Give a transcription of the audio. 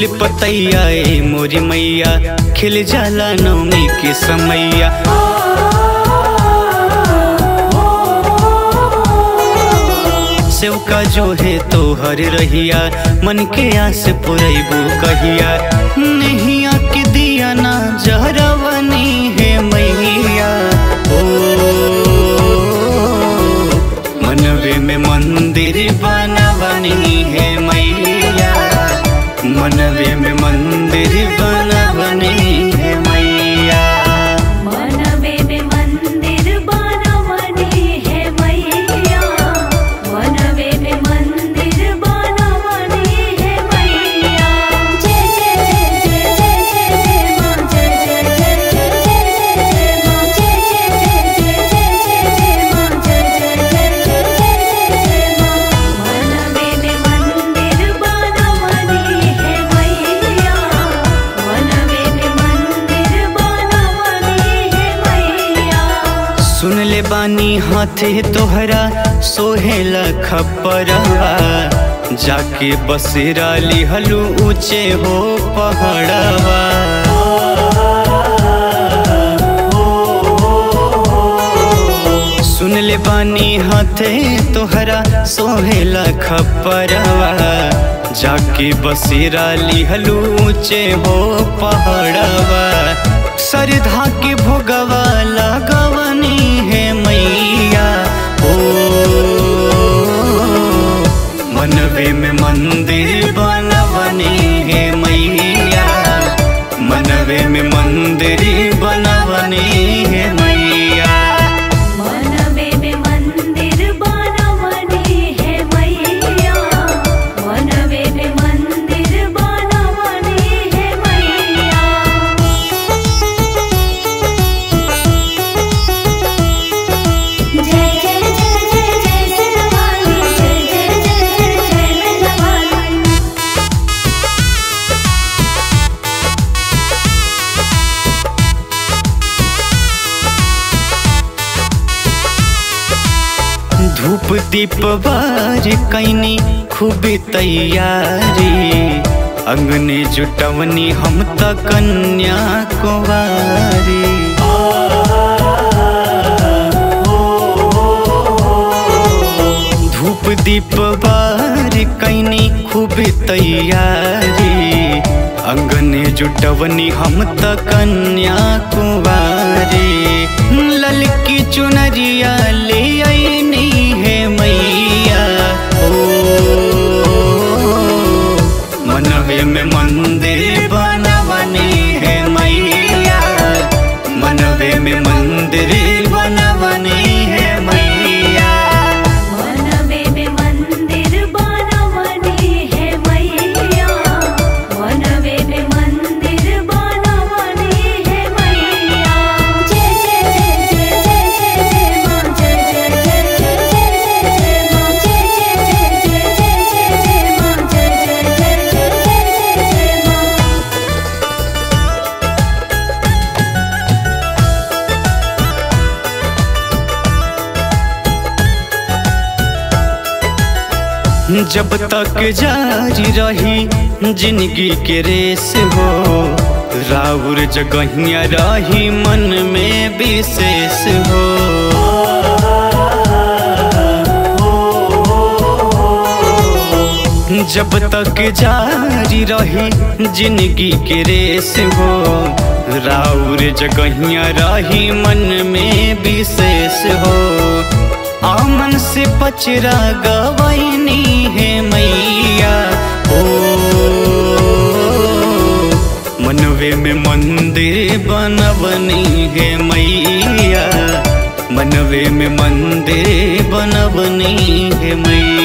फूल पतैया, ए मोरी मैया, खिल जाला नवमी के समैया। सेवका जो है तो हर रहिया, मन के आस पुरैबू कहिया। नहिया के दिया ना जहरवनी है मैया। ओ, मनवे में मंदिर बनवनी है। बानी हाथे तोहरा सोहेला खपरवा जाके बसेरा लिहलू ऊँचे हो पहाड़वा। सुन ले बानी हाथे तोहरा सोहेला खपरवा जाके बसेरा लिहलू ऊँचे हो पहाड़वा। सरधा के भोगवा लगवनी मनवे धूप दीप बार कैनी, खूब तैयारी। अंगने जुटवनी हम त कन्या कुंवारी धूप दीप बार कैनी, खूब तैयारी। अंगने जुटवनी हम त कन्या कुंवारी ललकी चुनरिया ले आईनी जब तक जारी रही ज़िंदगी के रेस हो। राउर जगहिया रही मन में विशेष हो। जब तक जारी रही ज़िंदगी के रेस हो। राउर जगहिया रही मन में विशेष हो। आमन से पचरा गवैनी है मैया। ओ, मनवे में मंदिर बनवनी है मैया। मनवे में मंदिर बनवनी है मैया।